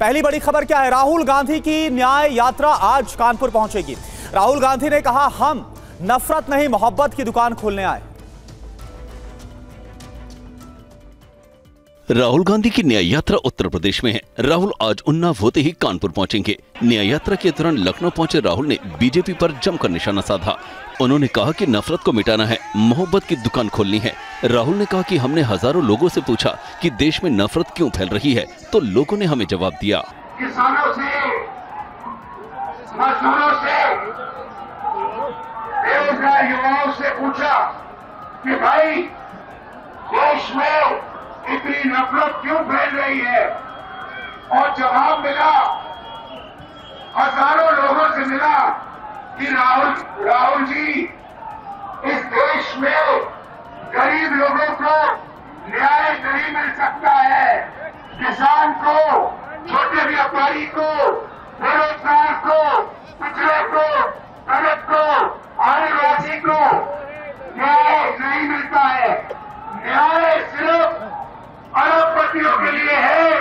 पहली बड़ी खबर क्या है? राहुल गांधी की न्याय यात्रा आज कानपुर पहुंचेगी। राहुल गांधी ने कहा, हम नफरत नहीं, मोहब्बत की दुकान खोलने आए। राहुल गांधी की न्याय यात्रा उत्तर प्रदेश में है। राहुल आज उन्नाव होते ही कानपुर पहुँचेंगे। न्याय यात्रा के दौरान लखनऊ पहुँचे राहुल ने बीजेपी पर जमकर निशाना साधा। उन्होंने कहा कि नफरत को मिटाना है, मोहब्बत की दुकान खोलनी है। राहुल ने कहा कि हमने हज़ारों लोगों से पूछा कि देश में नफरत क्यों फैल रही है तो लोगों ने हमें जवाब दिया। किसानों से, मजदूरों से युवाओं से पूछा कि भाई, देश में इतनी नफरत क्यों फैल रही है? और जवाब मिला, हज़ारों लोगों से मिला कि राहुल राहुल जी, इस देश में गरीब लोगों को न्याय नहीं मिल सकता है। किसान को, छोटे व्यापारी को, बेरोजगार को, पिछड़े को दलित को, आदिवासी को न्याय नहीं मिलता है। न्याय सिर्फ़ अरबपतियों के लिए है।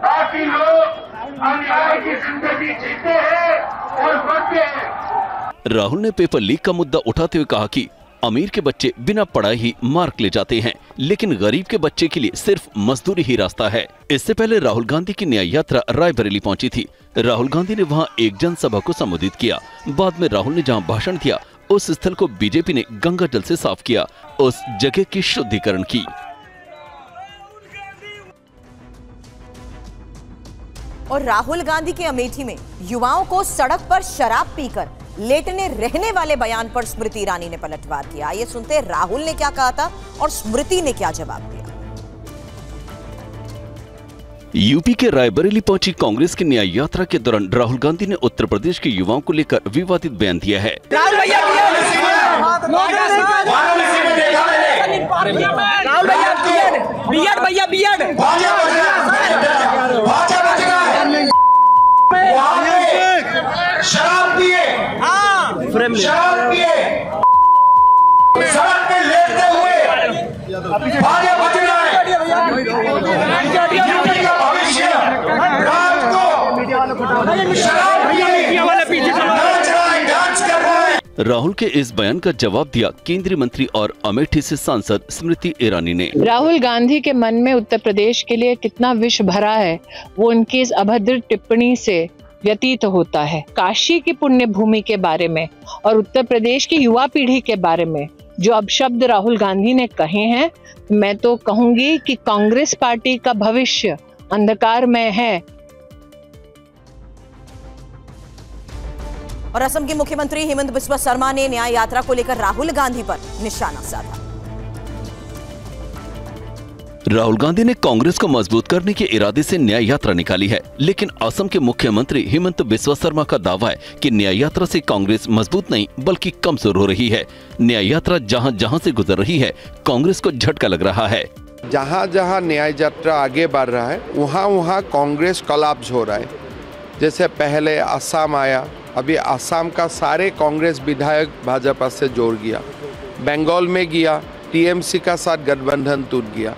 बाकी लोग अन्याय की ज़िंदगी जीते हैं और बढ़ते हैं। राहुल ने पेपर लीक का मुद्दा उठाते हुए कहा कि अमीर के बच्चे बिना पढ़ाई ही मार्क ले जाते हैं, लेकिन गरीब के बच्चे के लिए सिर्फ़ मजदूरी ही रास्ता है। इससे पहले राहुल गांधी की न्याय यात्रा रायबरेली पहुँची थी। राहुल गांधी ने वहाँ एक जनसभा को संबोधित किया। बाद में राहुल ने जहाँ भाषण दिया, उस स्थल को बीजेपी ने गंगा जल से साफ़ किया, उस जगह की शुद्धिकरण की। और राहुल गांधी के अमेठी में युवाओं को सड़क पर शराब पीकर लेटने रहने वाले बयान पर स्मृति ईरानी ने पलटवार किया। आइए सुनते राहुल ने क्या कहा था और स्मृति ने क्या जवाब दिया? यूपी के रायबरेली पहुँची कांग्रेस की न्याय यात्रा के दौरान राहुल गांधी ने उत्तर प्रदेश के युवाओं को लेकर विवादित बयान दिया है। राहुल भैया भैया बीएड। भैया बीएड। शराब पिए सड़क पे लेटते हुए भाजपा बच रहा है यूपी का भविष्य रात को शराब राहुल के इस बयान का जवाब दिया केंद्रीय मंत्री और अमेठी से सांसद स्मृति ईरानी ने। राहुल गांधी के मन में उत्तर प्रदेश के लिए कितना विष भरा है वो उनकी इस अभद्र टिप्पणी से। व्यतीत होता है। काशी की पुण्य भूमि के बारे में और उत्तर प्रदेश की युवा पीढ़ी के बारे में जो अब शब्द राहुल गांधी ने कहे हैं, मैं तो कहूँगी कि कांग्रेस पार्टी का भविष्य अंधकार में है। और असम के मुख्यमंत्री हेमंत बिस्वा शर्मा ने न्याय यात्रा को लेकर राहुल गांधी पर निशाना साधा। राहुल गांधी ने कांग्रेस को मज़बूत करने के इरादे से न्याय यात्रा निकाली है, लेकिन असम के मुख्यमंत्री हेमंत बिस्वा शर्मा का दावा है कि न्याय यात्रा से कांग्रेस मज़बूत नहीं, बल्कि कमज़ोर हो रही है। न्याय यात्रा जहाँ जहाँ से गुजर रही है, कांग्रेस को झटका लग रहा है। जहाँ जहाँ न्याय यात्रा आगे बढ़ रहा है वहाँ वहाँ कांग्रेस कलाब्स हो रहा है। जैसे पहले असम आया, अभी असम का सारे कांग्रेस विधायक भाजपा से जोड़ गया। बंगाल में गया, टीएमसी का साथ गठबंधन टूट गया।